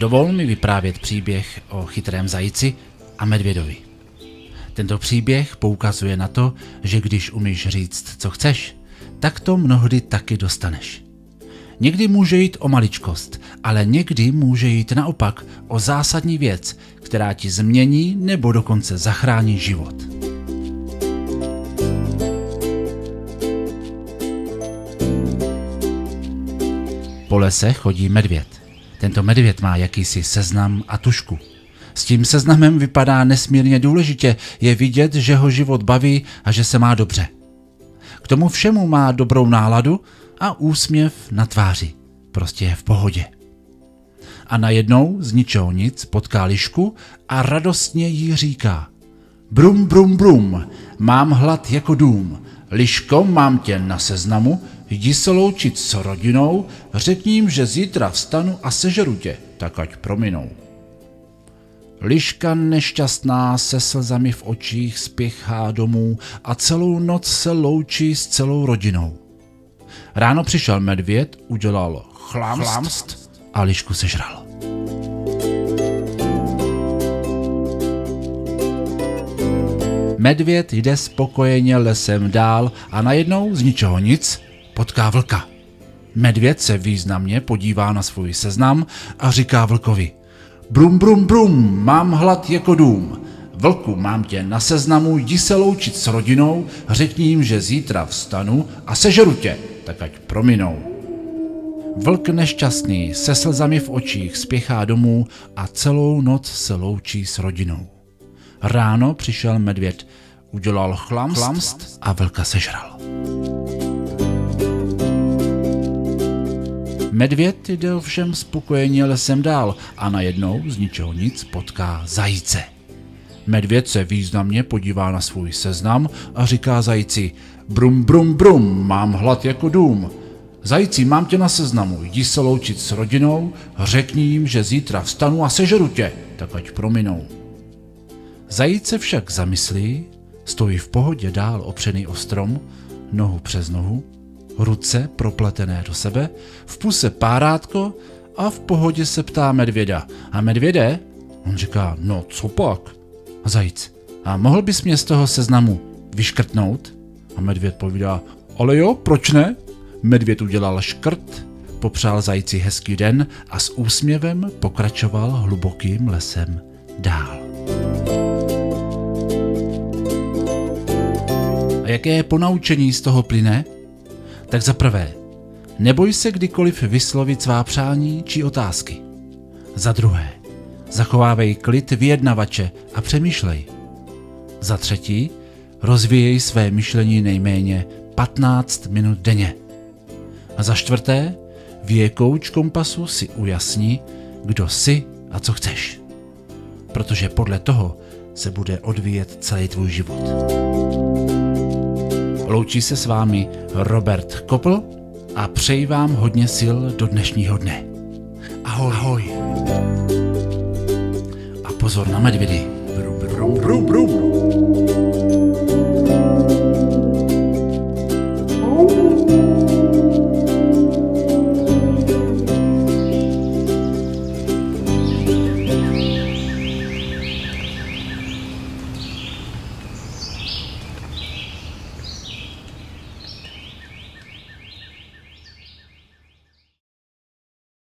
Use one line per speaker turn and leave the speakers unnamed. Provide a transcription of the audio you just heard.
Dovol mi vyprávět příběh o chytrém zajíci a medvědovi. Tento příběh poukazuje na to, že když umíš říct, co chceš, tak to mnohdy taky dostaneš. Někdy může jít o maličkost, ale někdy může jít naopak o zásadní věc, která ti změní nebo dokonce zachrání život. Po lese chodí medvěd. Tento medvěd má jakýsi seznam a tušku. S tím seznamem vypadá nesmírně důležitě, je vidět, že ho život baví a že se má dobře. K tomu všemu má dobrou náladu a úsměv na tváři. Prostě je v pohodě. A najednou z ničeho nic potká lišku a radostně jí říká. Brum, brum, brum, mám hlad jako dům. Liško, mám tě na seznamu, jdi se loučit s rodinou, řekni jim, že zítra vstanu a sežeru tě, tak ať prominou. Liška nešťastná se slzami v očích spěchá domů a celou noc se loučí s celou rodinou. Ráno přišel medvěd, udělal chlamst, chlamst a lišku sežral. Medvěd jde spokojeně lesem dál a najednou z ničeho nic potká vlka. Medvěd se významně podívá na svůj seznam a říká vlkovi Brum, brum, brum, mám hlad jako dům. Vlku, mám tě na seznamu, jdi se loučit s rodinou, řekni jim, že zítra vstanu a sežeru tě, tak ať prominou. Vlk nešťastný se slzami v očích spěchá domů a celou noc se loučí s rodinou. Ráno přišel medvěd, udělal chlamst, chlamst a vlka sežral. Medvěd jde ovšem spokojeně lesem dál a najednou z ničeho nic potká zajíce. Medvěd se významně podívá na svůj seznam a říká zajíci Brum, brum, brum, mám hlad jako dům. Zajíci, mám tě na seznamu, jdi se loučit s rodinou, řekni jim, že zítra vstanu a sežeru tě, tak ať prominou. Zajíce však zamyslí, stojí v pohodě dál opřený o strom, nohu přes nohu, ruce propletené do sebe, v puse párátko a v pohodě se ptá medvěda. A medvěde? On říká, no co pak? A zajíc, a mohl bys mě z toho seznamu vyškrtnout? A medvěd povídá, ale jo, proč ne? Medvěd udělal škrt, popřál zajíci hezký den a s úsměvem pokračoval hlubokým lesem dál. A jaké je ponaučení z toho plyne? Tak za prvé, neboj se kdykoliv vyslovit svá přání či otázky. Za druhé, zachovávej klid vyjednavače a přemýšlej. Za třetí, rozvíjej své myšlení nejméně 15 minut denně. A za čtvrté, věkouč kompasu si ujasni, kdo jsi a co chceš. Protože podle toho se bude odvíjet celý tvůj život. Loučí se s vámi Robert Kopl a přeji vám hodně sil do dnešního dne. Ahoj. Ahoj. A pozor na medvědy. Brum, brum, brum, brum.